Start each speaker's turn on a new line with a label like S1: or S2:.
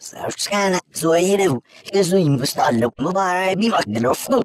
S1: Sana, so ayun, kasi yung gusto my mo para be my be